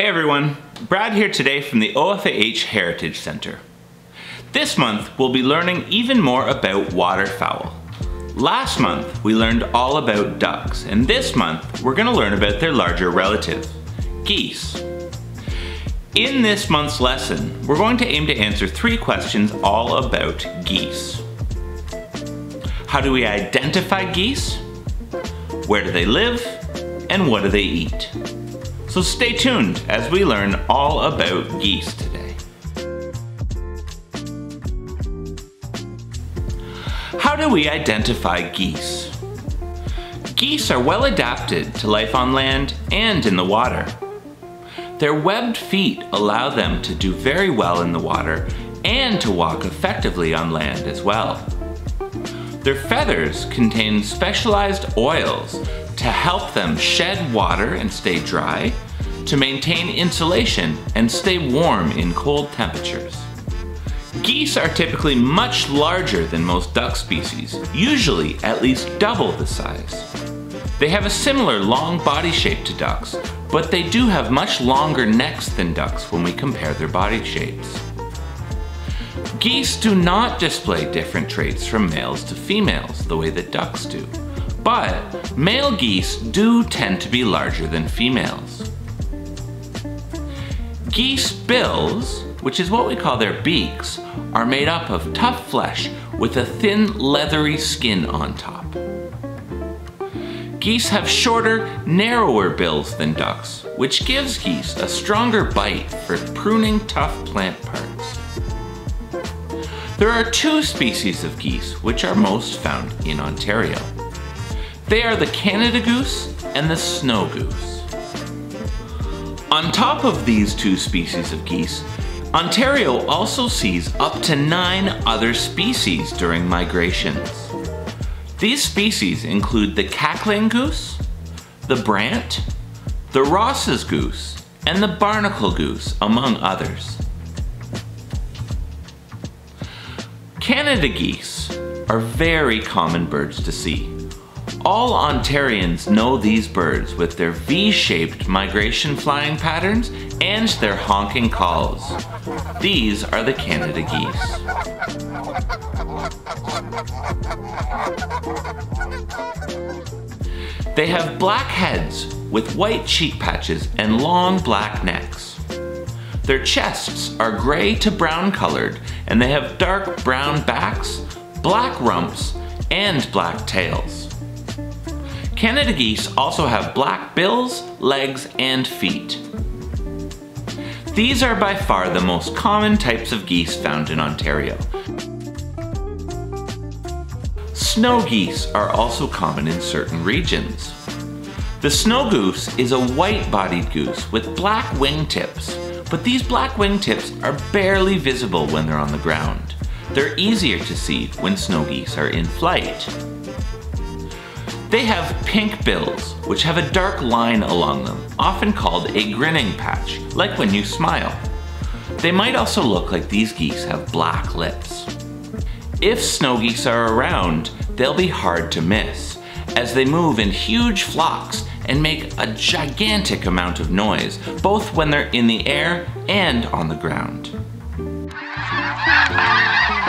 Hey everyone, Brad here today from the OFAH Heritage Center. This month we'll be learning even more about waterfowl. Last month we learned all about ducks and this month we're going to learn about their larger relative, geese. In this month's lesson we're going to aim to answer three questions all about geese. How do we identify geese? Where do they live? And what do they eat? So stay tuned as we learn all about geese today. How do we identify geese? Geese are well adapted to life on land and in the water. Their webbed feet allow them to do very well in the water and to walk effectively on land as well. Their feathers contain specialized oils to help them shed water and stay dry, to maintain insulation and stay warm in cold temperatures. Geese are typically much larger than most duck species, usually at least double the size. They have a similar long body shape to ducks, but they do have much longer necks than ducks when we compare their body shapes. Geese do not display different traits from males to females the way that ducks do. But male geese do tend to be larger than females. Geese bills, which is what we call their beaks, are made up of tough flesh with a thin leathery skin on top. Geese have shorter, narrower bills than ducks, which gives geese a stronger bite for pruning tough plant parts. There are two species of geese which are most found in Ontario. They are the Canada goose and the snow goose. On top of these two species of geese, Ontario also sees up to nine other species during migrations. These species include the cackling goose, the brant, the Ross's goose, and the barnacle goose, among others. Canada geese are very common birds to see. All Ontarians know these birds with their V-shaped migration flying patterns and their honking calls. These are the Canada geese. They have black heads with white cheek patches and long black necks. Their chests are gray to brown colored and they have dark brown backs, black rumps, and black tails. Canada geese also have black bills, legs, and feet. These are by far the most common types of geese found in Ontario. Snow geese are also common in certain regions. The snow goose is a white-bodied goose with black wingtips, but these black wingtips are barely visible when they're on the ground. They're easier to see when snow geese are in flight. They have pink bills, which have a dark line along them, often called a grinning patch, like when you smile. They might also look like these geese have black lips. If snow geese are around, they'll be hard to miss, as they move in huge flocks and make a gigantic amount of noise, both when they're in the air and on the ground.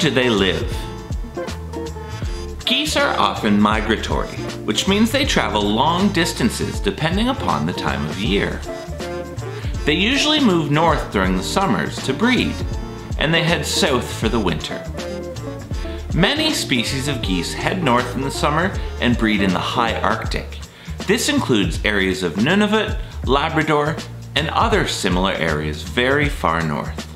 do they live? Geese are often migratory, which means they travel long distances depending upon the time of year. They usually move north during the summers to breed, and they head south for the winter. Many species of geese head north in the summer and breed in the high Arctic. This includes areas of Nunavut, Labrador, and other similar areas very far north.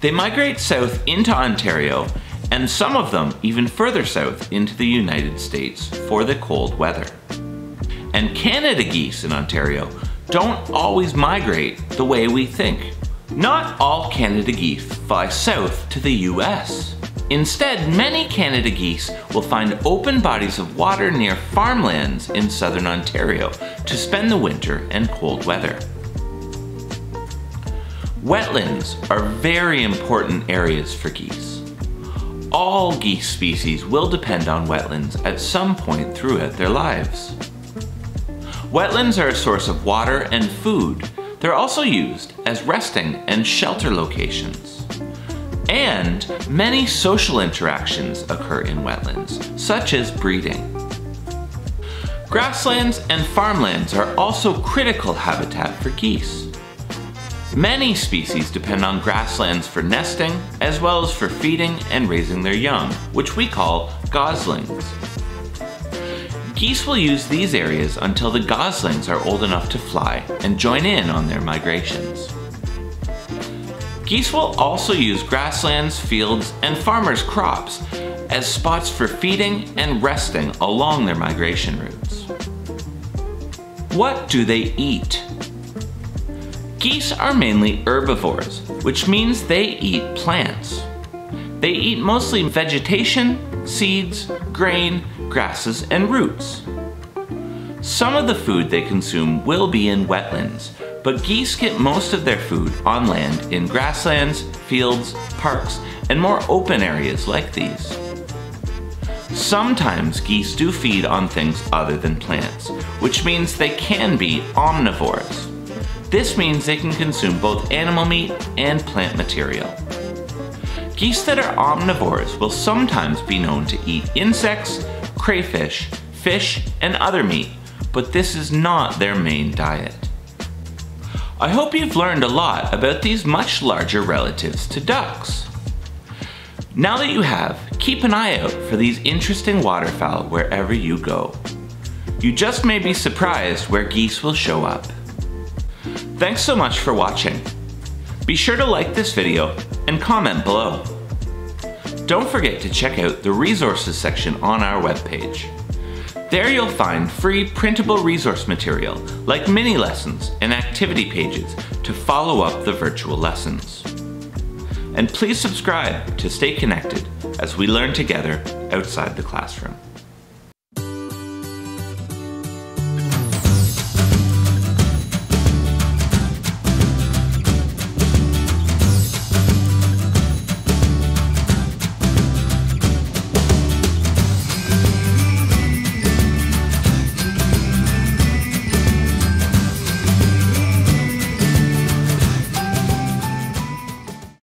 They migrate south into Ontario and some of them even further south into the United States for the cold weather. And Canada geese in Ontario don't always migrate the way we think. Not all Canada geese fly south to the US. Instead, many Canada geese will find open bodies of water near farmlands in southern Ontario to spend the winter and cold weather. Wetlands are very important areas for geese. All geese species will depend on wetlands at some point throughout their lives. Wetlands are a source of water and food. They're also used as resting and shelter locations. And many social interactions occur in wetlands, such as breeding. Grasslands and farmlands are also critical habitat for geese. Many species depend on grasslands for nesting, as well as for feeding and raising their young, which we call goslings. Geese will use these areas until the goslings are old enough to fly and join in on their migrations. Geese will also use grasslands, fields, and farmers' crops as spots for feeding and resting along their migration routes. What do they eat? Geese are mainly herbivores, which means they eat plants. They eat mostly vegetation, seeds, grain, grasses, and roots. Some of the food they consume will be in wetlands, but geese get most of their food on land in grasslands, fields, parks, and more open areas like these. Sometimes geese do feed on things other than plants, which means they can be omnivores. This means they can consume both animal meat and plant material. Geese that are omnivores will sometimes be known to eat insects, crayfish, fish, and other meat, but this is not their main diet. I hope you've learned a lot about these much larger relatives to ducks. Now that you have, keep an eye out for these interesting waterfowl wherever you go. You just may be surprised where geese will show up. Thanks so much for watching. Be sure to like this video and comment below. Don't forget to check out the resources section on our webpage. There you'll find free printable resource material like mini lessons and activity pages to follow up the virtual lessons. And please subscribe to stay connected as we learn together outside the classroom.